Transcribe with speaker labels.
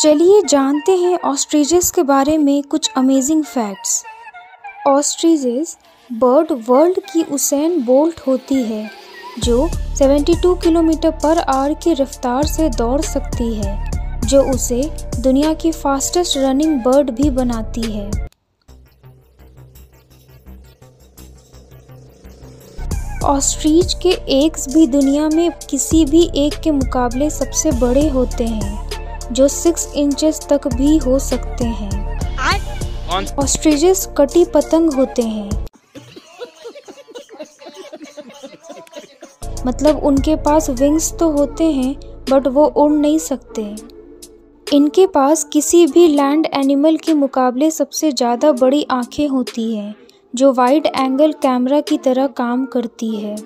Speaker 1: चलिए जानते हैं ऑस्ट्रिजेस के बारे में कुछ amazing facts ostriches bird world की उसेन बोल्ट होती है, जो 72 किलोमीटर पर आवर की रफ्तार से दौड़ सकती है, जो उसे दुनिया की फास्टेस्ट रनिंग बर्ड भी बनाती है। ऑस्ट्रीच के एग्स भी दुनिया में किसी भी एक के मुकाबले सबसे बड़े होते हैं। जो सिक्स इंचेस तक भी हो सकते हैं। ऑस्ट्रिजेस कटी पतंग होते हैं। मतलब उनके पास विंग्स तो होते हैं बट वो उड़ नहीं सकते। इनके पास किसी भी लैंड एनिमल के मुकाबले सबसे ज़्यादा बड़ी आँखें होती हैं जो वाइड एंगल कैमरा की तरह काम करती है।